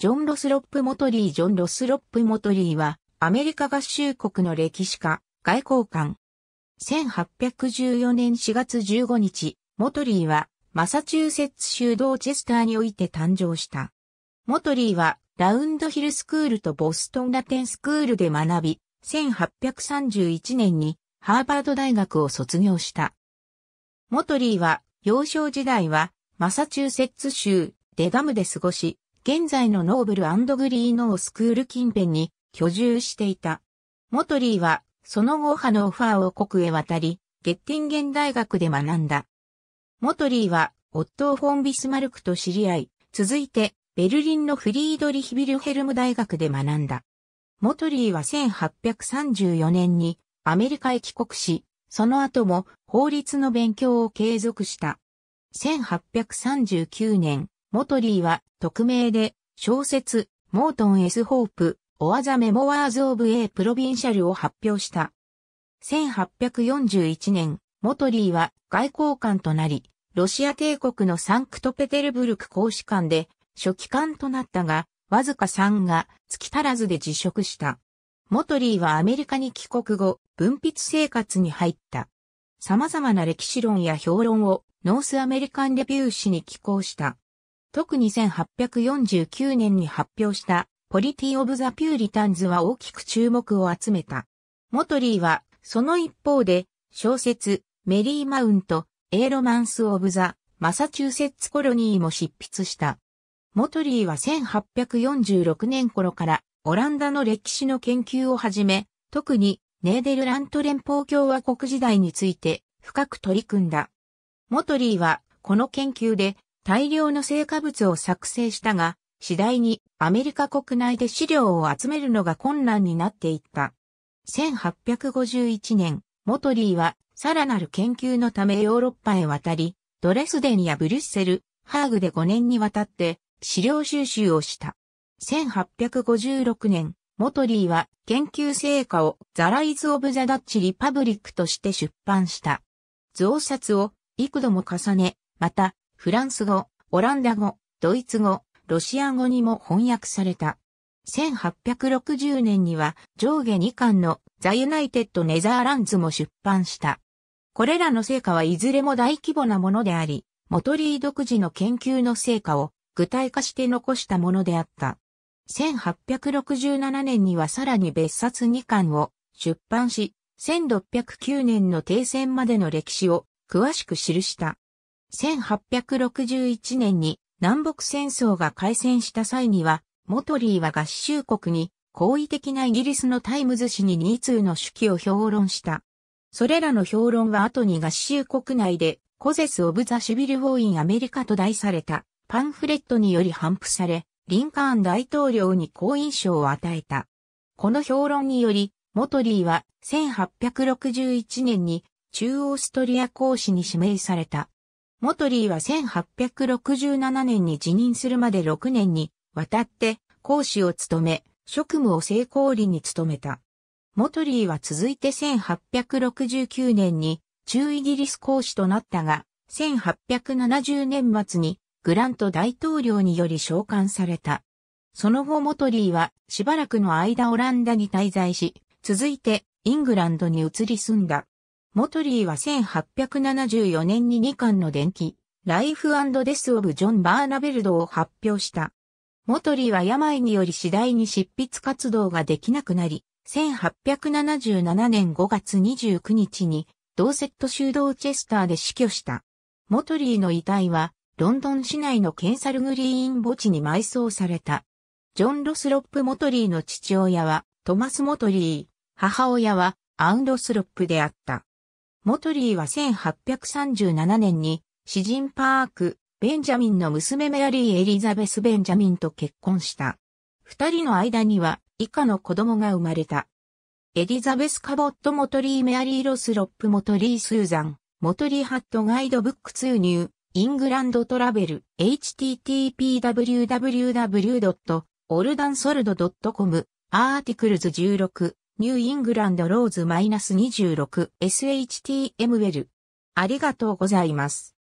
ジョン・ロスロップ・モトリー・ジョン・ロスロップ・モトリーは、アメリカ合衆国の歴史家、外交官。1814年4月15日、モトリーは、マサチューセッツ州ドーチェスターにおいて誕生した。モトリーは、ラウンドヒルスクールとボストンラテンスクールで学び、1831年にハーバード大学を卒業した。モトリーは、幼少時代は、マサチューセッツ州デダムで過ごし、現在のノーブルグリーノースクール近辺に居住していた。モトリーは、その後ハノーファー王国へ渡り、ゲッティンゲン大学で学んだ。モトリーは、オットー・フォン・ビスマルクと知り合い、続いて、ベルリンのフリードリヒビルヘルム大学で学んだ。モトリーは1834年にアメリカへ帰国し、その後も法律の勉強を継続した。1839年、モトリーは匿名で小説、 Morton's Hope, or the Memoirs of a Provincial を発表した。1841年、モトリーは外交官となり、ロシア帝国のサンクトペテルブルク公使館で書記官となったが、わずか3か月足らずで辞職した。モトリーはアメリカに帰国後、文筆生活に入った。様々な歴史論や評論をノースアメリカンレビュー誌に寄稿した。特に1849年に発表した Polity of the Puritans は大きく注目を集めた。モトリーはその一方で小説 Merry Mount, a Romance of the Massachusetts Colony も執筆した。モトリーは1846年頃からオランダの歴史の研究を始め、特にネーデルラント連邦共和国時代について深く取り組んだ。モトリーはこの研究で大量の成果物を作成したが、次第にアメリカ国内で資料を集めるのが困難になっていった。1851年、モトリーはさらなる研究のためヨーロッパへ渡り、ドレスデンやブリュッセル、ハーグで5年にわたって資料収集をした。1856年、モトリーは研究成果を The Rise of the Dutch Republic として出版した。増刷を幾度も重ね、またフランス語、オランダ語、ドイツ語、ロシア語にも翻訳された。1860年には上下2巻の The United Netherlands も出版した。これらの成果はいずれも大規模なものであり、モトリー独自の研究の成果を具体化して残したものであった。1867年にはさらに別冊2巻を出版し、1609年の停戦までの歴史を詳しく記した。1861年に南北戦争が開戦した際には、モトリーは合衆国に好意的なイギリスのタイムズ紙に2通の手記を評論した。それらの評論は後に合衆国内で Causes of the Civil War in America と題されたパンフレットにより頒布され、リンカーン大統領に好印象を与えた。この評論により、モトリーは1861年に中オーストリア公使に指名された。モトリーは1867年に辞任するまで6年にわたって講師を務め、職務を成功裏に務めた。モトリーは続いて1869年に中イギリス公使となったが、1870年末にグラント大統領により召喚された。その後モトリーはしばらくの間オランダに滞在し、続いてイングランドに移り住んだ。モトリーは1874年に2巻の伝記、ライフデス・オブ・ジョン・バーナベルドを発表した。モトリーは病により次第に執筆活動ができなくなり、1877年5月29日に、ドーセット州ドーチェスターで死去した。モトリーの遺体は、ロンドン市内のケンサルグリーン墓地に埋葬された。ジョン・ロスロップ・モトリーの父親は、トマス・モトリー、母親は、アン・ロスロップであった。モトリーは1837年に詩人パーク、ベンジャミンの娘メアリー・エリザベス・ベンジャミンと結婚した。二人の間には以下の子供が生まれた。エリザベス・カボット・モトリー・メアリー・ロスロップ・モトリー・スーザン、モトリー・ハット・ Guidebook to New England Travel、http www.oldandsold.com、アーティクルズ16、ニューイングランドローズ -26SHTM ウェル。ありがとうございます。